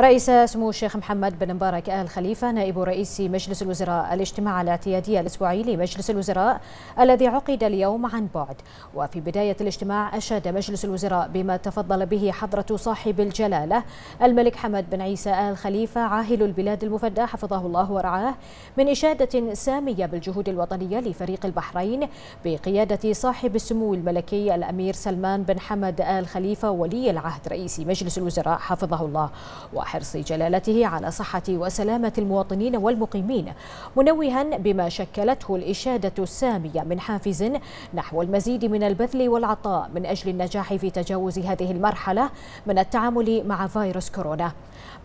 رئيس سمو الشيخ محمد بن مبارك آل خليفة نائب رئيس مجلس الوزراء الاجتماع الاعتيادي الأسبوعي لمجلس الوزراء الذي عقد اليوم عن بعد. وفي بداية الاجتماع أشاد مجلس الوزراء بما تفضل به حضرة صاحب الجلالة الملك حمد بن عيسى آل خليفة عاهل البلاد المفدى حفظه الله ورعاه من إشادة سامية بالجهود الوطنية لفريق البحرين بقيادة صاحب السمو الملكي الأمير سلمان بن حمد آل خليفة ولي العهد رئيس مجلس الوزراء حفظه الله. وحرص جلالته على صحة وسلامة المواطنين والمقيمين منوها بما شكلته الإشادة السامية من حافز نحو المزيد من البذل والعطاء من أجل النجاح في تجاوز هذه المرحلة من التعامل مع فيروس كورونا.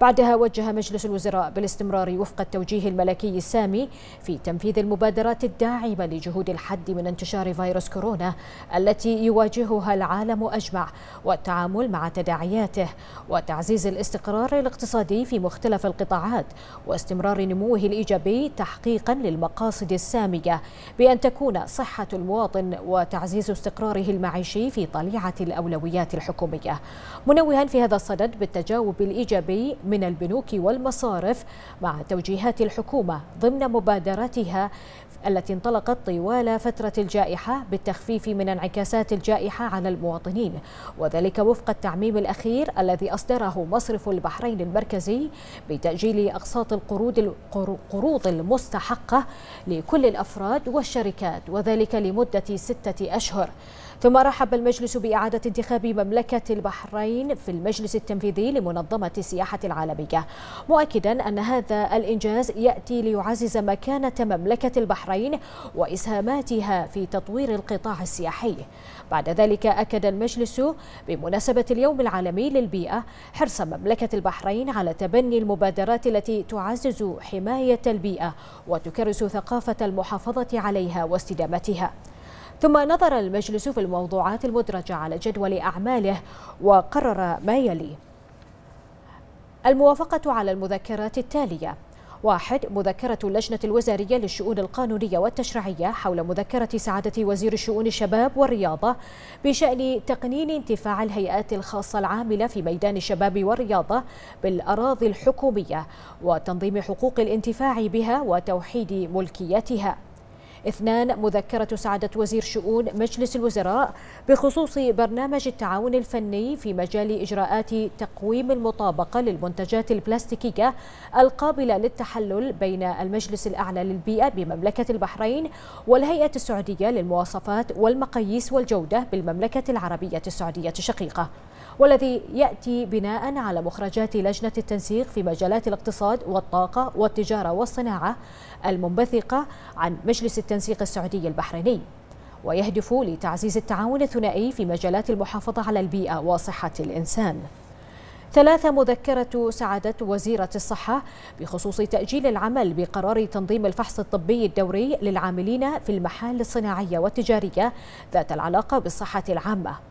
بعدها وجه مجلس الوزراء بالاستمرار وفق التوجيه الملكي السامي في تنفيذ المبادرات الداعمة لجهود الحد من انتشار فيروس كورونا التي يواجهها العالم أجمع والتعامل مع تداعياته وتعزيز الاستقرار الاقتصادي في مختلف القطاعات واستمرار نموه الإيجابي تحقيقا للمقاصد السامية بأن تكون صحة المواطن وتعزيز استقراره المعيشي في طليعة الأولويات الحكومية. منوها في هذا الصدد بالتجاوب الإيجابي من البنوك والمصارف مع توجيهات الحكومة ضمن مبادراتها التي انطلقت طوال فترة الجائحة بالتخفيف من انعكاسات الجائحة على المواطنين وذلك وفق التعميم الأخير الذي أصدره مصرف البحرين المركزي بتأجيل أقساط القروض القروض المستحقة لكل الأفراد والشركات وذلك لمدة ستة أشهر. ثم رحب المجلس بإعادة انتخاب مملكة البحرين في المجلس التنفيذي لمنظمة السياحة العالمية. مؤكدا أن هذا الإنجاز يأتي ليعزز مكانة مملكة البحرين وإسهاماتها في تطوير القطاع السياحي. بعد ذلك أكد المجلس بمناسبة اليوم العالمي للبيئة حرص مملكة البحرين على تبني المبادرات التي تعزز حماية البيئة وتكرس ثقافة المحافظة عليها واستدامتها. ثم نظر المجلس في الموضوعات المدرجة على جدول أعماله وقرر ما يلي. الموافقة على المذكرات التالية واحد مذكرة اللجنة الوزارية للشؤون القانونية والتشريعية حول مذكرة سعادة وزير الشؤون الشباب والرياضة بشأن تقنين انتفاع الهيئات الخاصة العاملة في ميدان الشباب والرياضة بالأراضي الحكومية وتنظيم حقوق الانتفاع بها وتوحيد ملكيتها. اثنان مذكرة سعادة وزير شؤون مجلس الوزراء بخصوص برنامج التعاون الفني في مجال إجراءات تقويم المطابقة للمنتجات البلاستيكية القابلة للتحلل بين المجلس الأعلى للبيئة بمملكة البحرين والهيئة السعودية للمواصفات والمقاييس والجودة بالمملكة العربية السعودية الشقيقة. والذي يأتي بناء على مخرجات لجنة التنسيق في مجالات الاقتصاد والطاقة والتجارة والصناعة المنبثقة عن مجلس التنسيق السعودي البحريني. ويهدف لتعزيز التعاون الثنائي في مجالات المحافظة على البيئة وصحة الإنسان. ثلاثة مذكرة سعادة وزيرة الصحة بخصوص تأجيل العمل بقرار تنظيم الفحص الطبي الدوري للعاملين في المحال الصناعية والتجارية ذات العلاقة بالصحة العامة.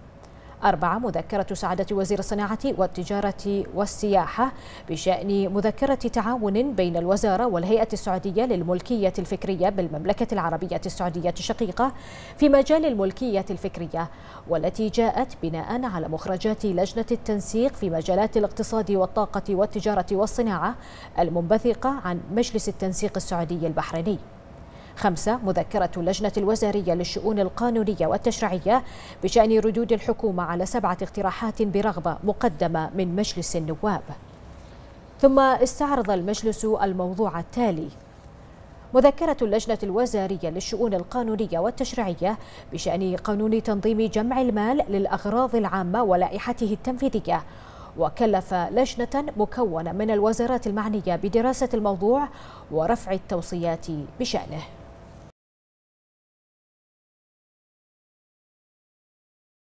أربعة مذكرة سعادة وزير الصناعة والتجارة والسياحة بشأن مذكرة تعاون بين الوزارة والهيئة السعودية للملكية الفكرية بالمملكة العربية السعودية الشقيقة في مجال الملكية الفكرية والتي جاءت بناء على مخرجات لجنة التنسيق في مجالات الاقتصاد والطاقة والتجارة والصناعة المنبثقة عن مجلس التنسيق السعودي البحريني. خمسة مذكرة اللجنة الوزارية للشؤون القانونية والتشريعية بشأن ردود الحكومة على سبعة اقتراحات برغبة مقدمة من مجلس النواب. ثم استعرض المجلس الموضوع التالي. مذكرة اللجنة الوزارية للشؤون القانونية والتشريعية بشأن قانون تنظيم جمع المال للأغراض العامة ولائحته التنفيذية. وكلف لجنة مكونة من الوزارات المعنية بدراسة الموضوع ورفع التوصيات بشأنه.